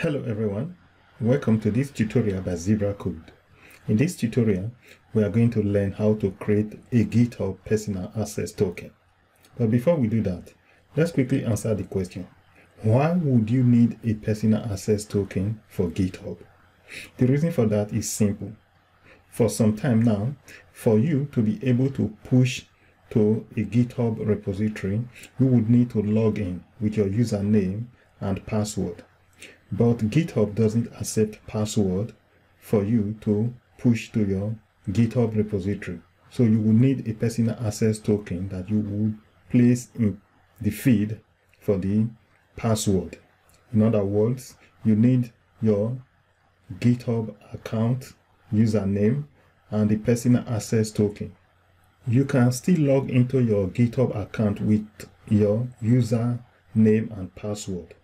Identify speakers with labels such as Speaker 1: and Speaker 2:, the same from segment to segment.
Speaker 1: Hello everyone, welcome to this tutorial by Zebra Code. In this tutorial, we are going to learn how to create a GitHub personal access token. But before we do that, let's quickly answer the question. Why would you need a personal access token for GitHub? The reason for that is simple. For some time now, for you to be able to push to a GitHub repository, you would need to log in with your username and password. But GitHub doesn't accept password for you to push to your GitHub repository. So you will need a personal access token that you would place in the feed for the password. In other words, you need your GitHub account username and the personal access token. You can still log into your GitHub account with your username and password.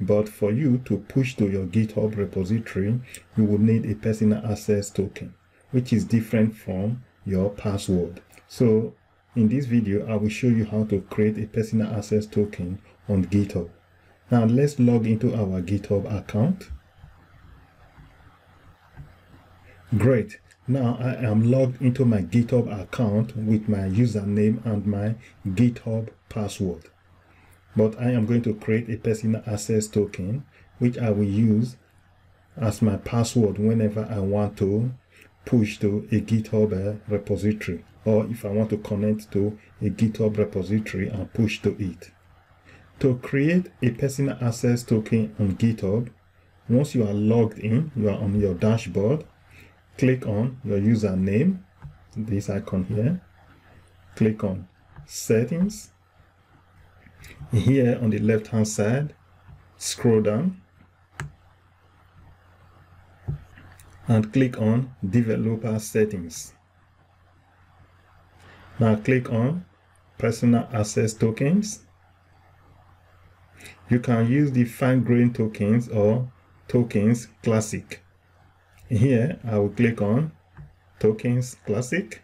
Speaker 1: But for you to push to your GitHub repository, you will need a personal access token, which is different from your password. So in this video, I will show you how to create a personal access token on GitHub. Now let's log into our GitHub account. Great. Now I am logged into my GitHub account with my username and my GitHub password but I am going to create a personal access token which I will use as my password whenever I want to push to a GitHub repository or if I want to connect to a GitHub repository and push to it. To create a personal access token on GitHub, once you are logged in, you are on your dashboard, click on your username, this icon here, click on settings, here on the left hand side scroll down and click on developer settings. Now click on personal access tokens. You can use the fine grained tokens or tokens classic. Here I will click on tokens classic.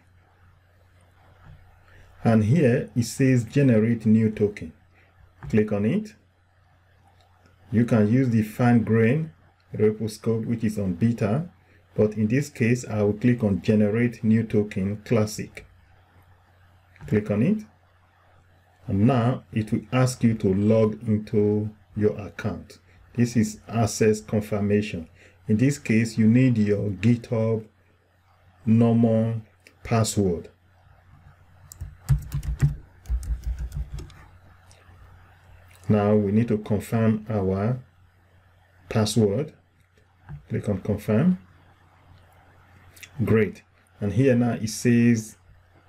Speaker 1: And here it says generate new token click on it. You can use the fine grain repo scope which is on beta but in this case I will click on generate new token classic. Click on it. And now it will ask you to log into your account. This is access confirmation. In this case you need your github normal password Now we need to confirm our password. Click on confirm. Great. And here now it says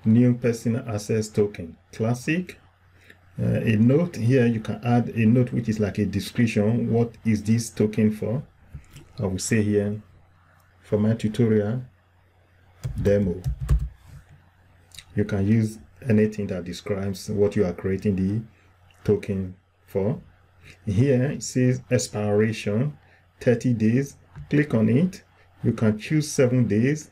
Speaker 1: new personal access token classic. Uh, a note here you can add a note which is like a description. What is this token for? I will say here for my tutorial demo. You can use anything that describes what you are creating the token for. Here it says expiration 30 days. Click on it. You can choose 7 days,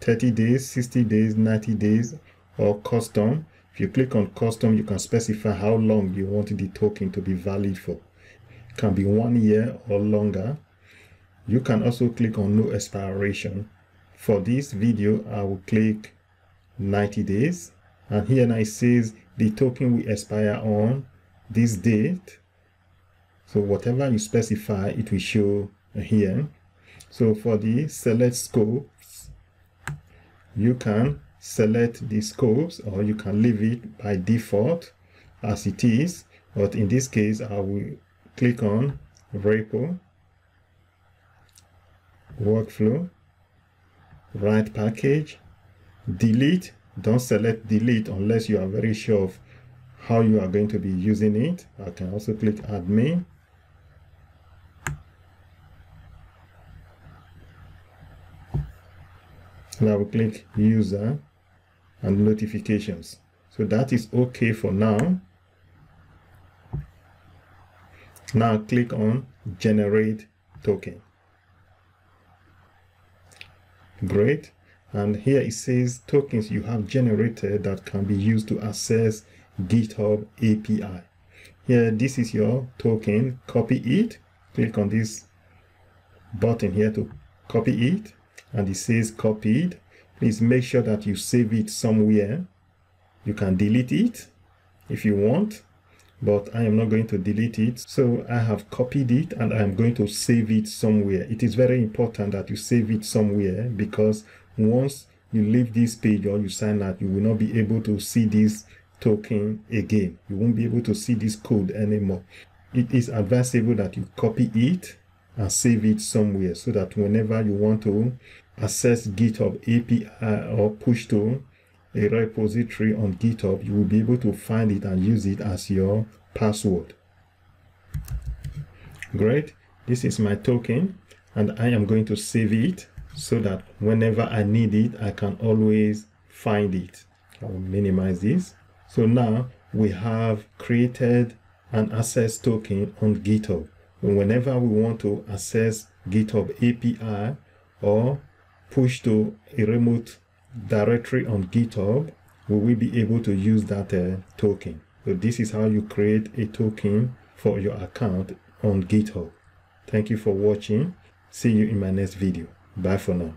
Speaker 1: 30 days, 60 days, 90 days, or custom. If you click on custom, you can specify how long you want the token to be valid for. It can be one year or longer. You can also click on no expiration. For this video, I will click 90 days. And here now it says the token will expire on this date so whatever you specify it will show here. So for the select scopes you can select the scopes or you can leave it by default as it is. But in this case I will click on repo workflow write package delete. Don't select delete unless you are very sure of how you are going to be using it. I can also click admin. And I will click user and notifications. So that is okay for now. Now click on generate token. Great. And here it says tokens you have generated that can be used to access GitHub API. Here, this is your token. Copy it. Click on this button here to copy it and it says copied please make sure that you save it somewhere you can delete it if you want but I am not going to delete it so I have copied it and I am going to save it somewhere it is very important that you save it somewhere because once you leave this page or you sign out you will not be able to see this token again you won't be able to see this code anymore it is advisable that you copy it and save it somewhere so that whenever you want to access GitHub API or push to a repository on GitHub, you will be able to find it and use it as your password. Great. This is my token and I am going to save it so that whenever I need it, I can always find it. I will minimize this. So now we have created an access token on GitHub. Whenever we want to access GitHub API or push to a remote directory on GitHub, we will be able to use that uh, token. So this is how you create a token for your account on GitHub. Thank you for watching. See you in my next video. Bye for now.